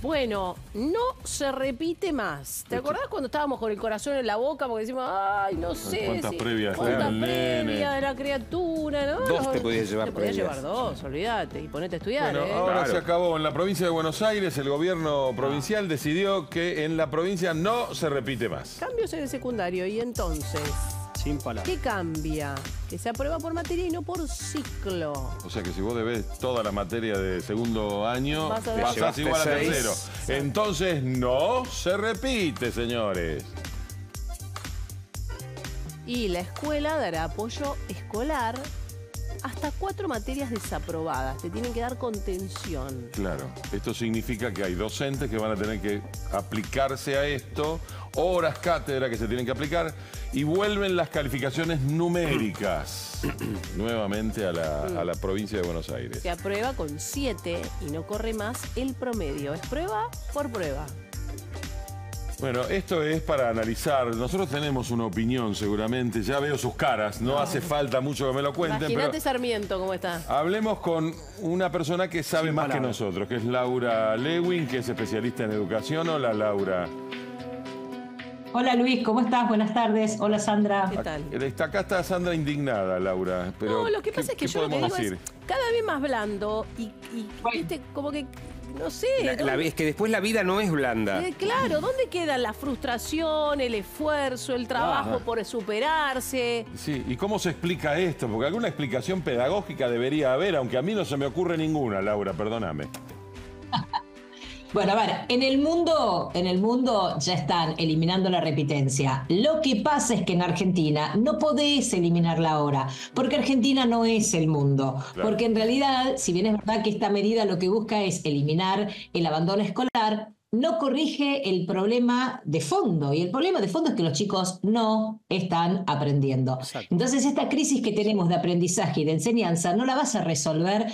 Bueno, no se repite más. ¿Te acordás cuando estábamos con el corazón en la boca porque decimos, ay, no sé. ¿Cuántas si- previas cuántas previas de la criatura, ¿no? Dos te podías llevar Te podías previas. llevar dos, olvídate, y ponete a estudiar, Bueno, ¿eh? ahora Claro. se acabó. En la provincia de Buenos Aires, el gobierno provincial decidió que en la provincia no se repite más. Cambios en el secundario, y entonces, Sin palabras. ¿qué cambia? Que se aprueba por materia y no por ciclo. O sea que si vos debes toda la materia de segundo año, Vas a ver. pasás igual a tercero. Entonces no se repite, señores. Y la escuela dará apoyo escolar hasta cuatro materias desaprobadas. Te tienen que dar contención. Claro, esto significa que hay docentes que van a tener que aplicarse a esto, horas cátedra que se tienen que aplicar y vuelven las calificaciones numéricas nuevamente a la, a la provincia de Buenos Aires. Se aprueba con siete y no corre más el promedio. Es prueba por prueba. Bueno, esto es para analizar. Nosotros tenemos una opinión seguramente, ya veo sus caras, no hace falta mucho que me lo cuenten, pero Imagínate Sarmiento cómo está. hablemos con una persona que sabe Sin más que nosotros, que es Laura Lewin, que es especialista en educación. Hola Laura. Hola Luis, ¿cómo estás? Buenas tardes. Hola Sandra. ¿Qué tal? Está, acá está Sandra indignada, Laura. Pero no, lo que ¿qué- pasa es que yo lo que digo decir? es cada vez más blando y, y, viste, como que, no sé. La- la- ¿dónde- es que después la vida no es blanda. Eh, claro, ¿dónde queda la frustración, el esfuerzo, el trabajo por superarse? Sí, ¿y cómo se explica esto? Porque alguna explicación pedagógica debería haber, aunque a mí no se me ocurre ninguna, Laura, perdóname. Bueno, a ver, en el mundo, en el mundo ya están eliminando la repitencia. Lo que pasa es que en Argentina no podés eliminarla ahora, porque Argentina no es el mundo. Claro. Porque en realidad, si bien es verdad que esta medida lo que busca es eliminar el abandono escolar, no corrige el problema de fondo. Y el problema de fondo es que los chicos no están aprendiendo. Exacto. Entonces, esta crisis que tenemos de aprendizaje y de enseñanza no la vas a resolver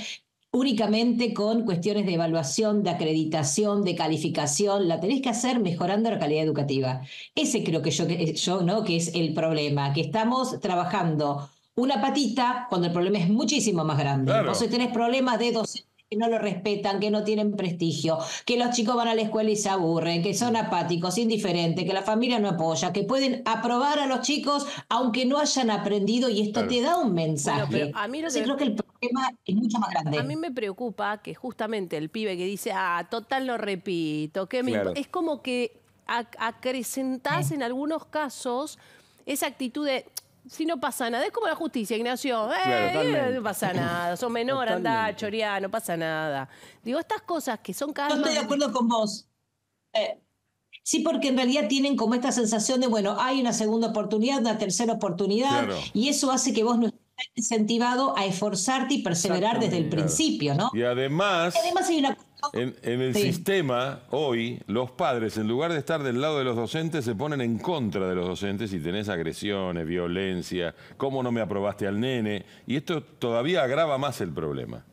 únicamente con cuestiones de evaluación, de acreditación, de calificación, la tenés que hacer mejorando la calidad educativa. Ese creo que yo, ¿no? que es el problema, que estamos trabajando una patita cuando el problema es muchísimo más grande. Claro. Hoy tenés problemas de docentes que no lo respetan, que no tienen prestigio, que los chicos van a la escuela y se aburren, que son apáticos, indiferentes, que la familia no apoya, que pueden aprobar a los chicos aunque no hayan aprendido y esto Claro. te da un mensaje. Bueno, pero a mí lo Entonces que- creo que el problema es mucho más grande. A mí me preocupa que justamente el pibe que dice, ah, total lo repito, que me Claro. imp-". es como que ac- acrecentás en algunos casos esa actitud de si no pasa nada, es como la justicia, Ignacio, eh, Claro, no pasa nada, sos menor, anda, Totalmente. choreá, no pasa nada. Digo, estas cosas que son cada Yo estoy de acuerdo con vos. Eh, sí, porque en realidad tienen como esta sensación de, bueno, hay una segunda oportunidad, una tercera oportunidad, Claro. y eso hace que vos no estés incentivado a esforzarte y perseverar desde el principio, ¿no? Y además, Y además hay una en, en el Sí. sistema, hoy, los padres, en lugar de estar del lado de los docentes, se ponen en contra de los docentes y tenés agresiones, violencia, cómo no me aprobaste al nene. Y esto todavía agrava más el problema.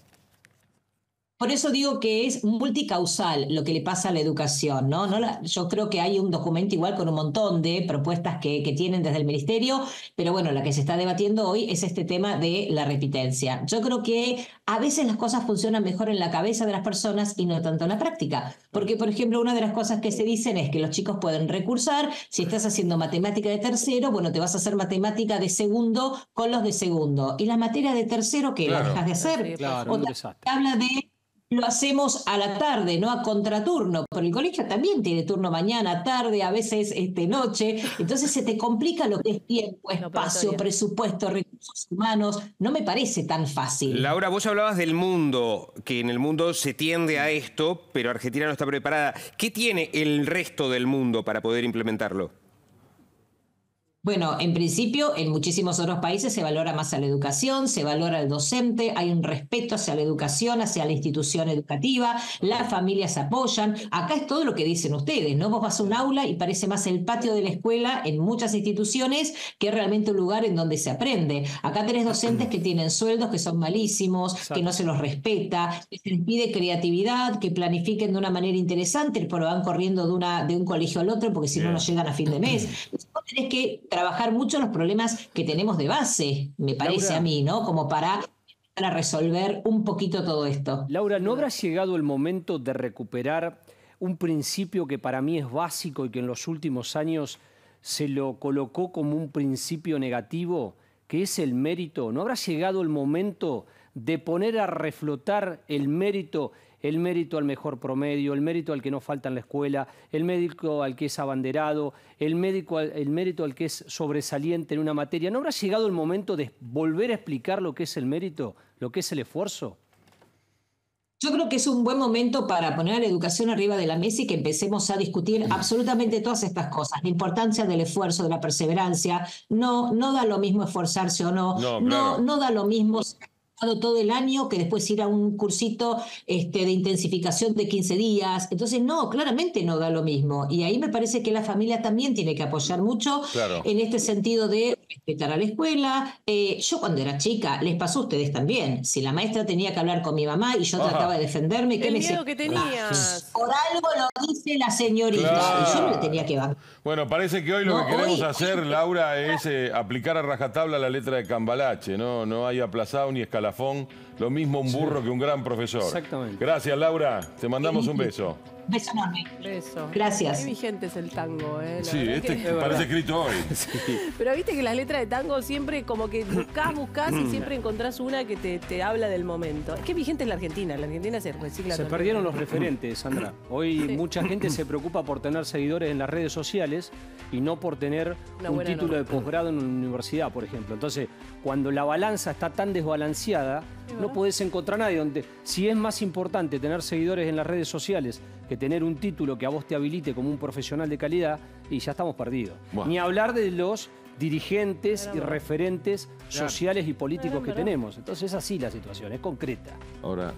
Por eso digo que es multicausal lo que le pasa a la educación, ¿no? no la- yo creo que hay un documento igual con un montón de propuestas que, que tienen desde el ministerio, pero bueno, la que se está debatiendo hoy es este tema de la repitencia. Yo creo que a veces las cosas funcionan mejor en la cabeza de las personas y no tanto en la práctica. Porque, por ejemplo, una de las cosas que se dicen es que los chicos pueden recursar, si estás haciendo matemática de tercero, bueno, te vas a hacer matemática de segundo con los de segundo. Y la materia de tercero, ¿qué? Claro. ¿La dejas de hacer? Sí, Claro, desastre. habla de lo hacemos a la tarde, no a contraturno, pero el colegio también tiene turno mañana, tarde, a veces este, noche, entonces se te complica lo que es tiempo, espacio, presupuesto, recursos humanos, no me parece tan fácil. Laura, vos hablabas del mundo, que en el mundo se tiende a esto, pero Argentina no está preparada. ¿Qué tiene el resto del mundo para poder implementarlo? Bueno, en principio, en muchísimos otros países se valora más a la educación, se valora al docente, hay un respeto hacia la educación, hacia la institución educativa, las familias apoyan. Acá es todo lo que dicen ustedes, ¿no? Vos vas a un aula y parece más el patio de la escuela en muchas instituciones que realmente un lugar en donde se aprende. Acá tenés docentes que tienen sueldos que son malísimos, que no se los respeta, que se les pide creatividad, que planifiquen de una manera interesante, pero van corriendo de, una, de un colegio al otro porque si no, no llegan a fin de mes. Vos tenés que trabajar mucho los problemas que tenemos de base, me parece Laura. a mí, ¿no? Como para, para resolver un poquito todo esto. Laura, ¿no habrá llegado el momento de recuperar un principio que para mí es básico y que en los últimos años se lo colocó como un principio negativo, que es el mérito. ¿No habrá llegado el momento de poner a reflotar el mérito, el mérito al mejor promedio, el mérito al que no falta en la escuela, el mérito al que es abanderado, el, médico, el mérito al que es sobresaliente en una materia? ¿No habrá llegado el momento de volver a explicar lo que es el mérito, lo que es el esfuerzo? Yo creo que es un buen momento para poner a la educación arriba de la mesa y que empecemos a discutir absolutamente todas estas cosas. La importancia del esfuerzo, de la perseverancia. No, no da lo mismo esforzarse o no. No, claro. no da lo mismo todo el año que después ir a un cursito este, de intensificación de 15 días. Entonces, no, claramente no da lo mismo. Y ahí me parece que la familia también tiene que apoyar mucho Claro. en este sentido de respetar a la escuela. Eh, yo cuando era chica, les pasó a ustedes también. Si la maestra tenía que hablar con mi mamá y yo Ajá. trataba de defenderme, ¿qué El me miedo que tenías. Por algo lo dice la señorita. Claro. Y yo no le tenía que bancar. Bueno, parece que hoy lo No, que queremos hoy- hacer, Laura, es eh, aplicar a rajatabla la letra de Cambalache, ¿no? No hay aplazado ni escalafón, lo mismo un burro que un gran profesor. Exactamente. Gracias, Laura. Te mandamos un beso. Beso enorme. Beso. Gracias. Qué vigente es el tango, ¿eh? La Sí, este que- parece escrito hoy. Pero viste que las letras de tango siempre como que buscás, buscás y siempre encontrás una que te, te habla del momento. Es que vigente es la Argentina, la Argentina se recicla. Se perdieron los referentes, Sandra. Hoy Sí. mucha gente se preocupa por tener seguidores en las redes sociales y no por tener Una un título de posgrado en una universidad, por ejemplo. Entonces, cuando la balanza está tan desbalanceada, no podés encontrar a nadie donde si es más importante tener seguidores en las redes sociales que tener un título que a vos te habilite como un profesional de calidad, y ya estamos perdidos. Ni hablar de los dirigentes y referentes sociales y políticos que tenemos. Entonces es así la situación, es concreta. Ahora,